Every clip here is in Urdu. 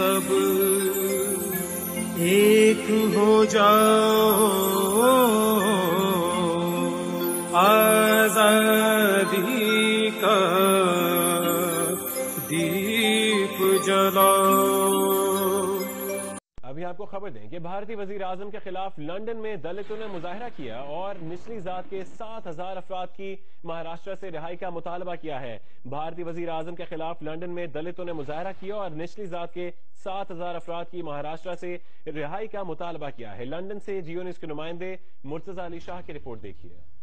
سب ایک ہو جاؤ۔ آزادی کا دیپ جلاؤ۔ ابھی آپ کو خبر دیں کہ بھارتی وزیر اعظم کے خلاف لندن میں دلتوں نے مظاہرہ کیا اور نچلی ذات کے سات ہزار افراد کی مہاراشٹر سے رہائی کا مطالبہ کیا ہے۔ بھارتی وزیر اعظم کے خلاف لندن میں دلتوں نے مظاہرہ کیا اور نچلی ذات کے سات ہزار افراد کی مہاراشٹر سے رہائی کا مطالبہ کیا ہے۔ لندن سے جیو نیوز کے نمائندے مرتضی علی شاہ کی رپورٹ دیکھیے۔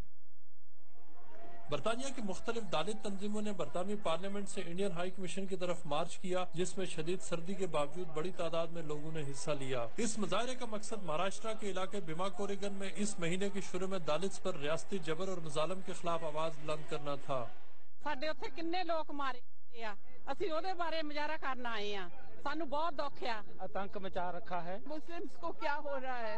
برطانیہ کی مختلف دالت تنظیموں نے برطانوی پارلیمنٹ سے انڈین ہائی کمیشن کی طرف مارچ کیا جس میں شدید سردی کے باوجود بڑی تعداد میں لوگوں نے حصہ لیا۔ اس مظاہرے کا مقصد مہاراشٹرا کے علاقے بیما کوریگن میں اس مہینے کے شروع میں دالت پر ریاستی جبر اور مظالم کے خلاف آواز بلند کرنا تھا۔ ਸਾਡੇ ਉੱਥੇ کنے لوگ مارے گیا اسی ਅਸੀਂ بارے مجارہ ਮਜ਼ਾਰਾ آئے ہیں سانو بہت ਬਹੁਤ ਦੁੱਖ ਆ مچا رکھا ہے۔ مسلمز کو کیا ہو رہا ہے؟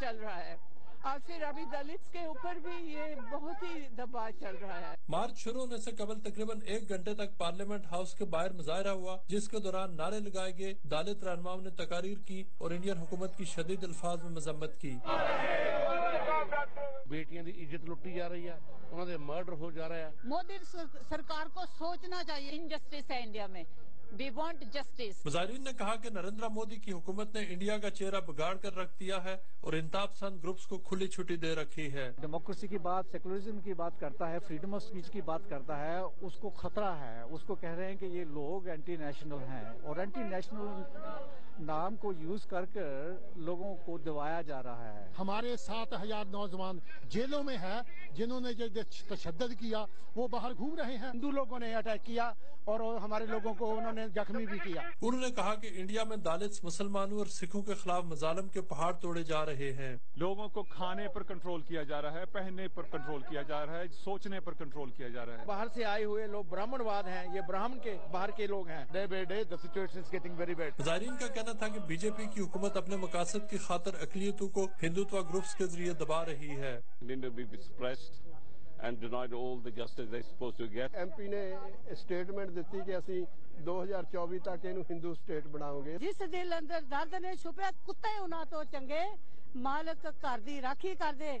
چل رہا ہے۔ اور پھر ابھی دلت کے اوپر بھی یہ بہت ہی دبا چل رہا ہے۔ مارچ شروع ہونے سے قبل تقریباً ایک گھنٹے تک پارلیمنٹ ہاؤس کے باہر مظاہرہ ہوا جس کے دوران نعرے لگائے گئے دلت رہنماؤں نے تقاریر کی اور انڈین حکومت کی شدید الفاظ میں مذمت کی۔ بیٹیاں دی عزت لٹی جا رہی ہے انہوں نے مرڈر ہو جا رہا ہے۔ مودی سرکار کو سوچنا چاہیے انجسٹس ہے انڈیا میں۔ مظاہرین نے کہا کہ نرندرہ موڈی کی حکومت نے انڈیا کا چہرہ بگاڑ کر رکھ دیا ہے اور انتاب سند گروپس کو کھلی چھٹی دے رکھی ہے۔ ڈیموکریسی کی بات سیکلوریزم کی بات کرتا ہے فریڈم آف سپیچ کی بات کرتا ہے اس کو خطرہ ہے۔ اس کو کہہ رہے ہیں کہ یہ لوگ انٹی نیشنل ہیں اور انٹی نیشنل نام کو یوز کر کر لوگوں کو دوایا جا رہا ہے۔ ہمارے سات ہزار نوجوان جیلوں میں ہیں جنہوں نے تشدد کیا وہ باہر گھوم رہے ہیں۔ ہندو لوگوں نے اٹیک کیا اور ہمارے لوگوں کو انہوں نے زخمی بھی کیا۔ انہوں نے کہا کہ انڈیا میں دالت مسلمانوں اور سکھوں کے خلاف مظالم کے پہاڑ توڑے جا رہے ہیں۔ لوگوں کو کھانے پر کنٹرول کیا جا رہا ہے پہننے پر کنٹرول کیا جا رہا ہے سوچنے پر کنٹرول کیا جا رہا ہے۔ باہر سے آئے ہوئے لوگ برہمن واد ہیں یہ برہمن کے باہر کے لوگ ہیں۔ Day by day the situation is getting very bad مظاہرین کا کہنا تھا کہ بی جے پی کی حکومت اپنے مقاصد کی خاطر اقلیتوں کو ہندوتوا گروپس کے ذریعے دبا رہی ہے۔ and denied all the justice they're supposed to get. MP ਨੇ ਸਟੇਟਮੈਂਟ ਦਿੱਤੀ ਕਿ ਅਸੀਂ 2024 ਤੱਕ ਇਹਨੂੰ ਹਿੰਦੂ ਸਟੇਟ ਬਣਾਉਂਗੇ ਜਿਸ ਦਿਲ ਅੰਦਰ ਦਰਦ ਨੇ ਛੁਪਿਆ ਕੁੱਤੇ ਉਹਨਾਂ ਤੋਂ ਚੰਗੇ ਮਾਲਕ ਘਰ ਦੀ ਰਾਖੀ ਕਰਦੇ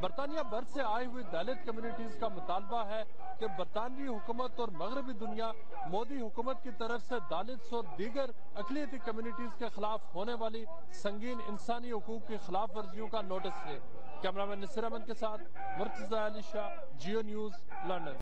برطانیہ بھر سے آئی ہوئی دلت کمیونٹیز کا مطالبہ ہے کہ برطانوی حکومت اور مغربی دنیا مودی حکومت کی طرف سے دالتس اور دیگر اقلیتی کمیونٹیز کے خلاف ہونے والی سنگین انسانی حقوق کی خلاف ورزیوں کا نوٹس لے کیمرامین نصر احمد کے ساتھ مرتضی علی شاہ جیو نیوز لندن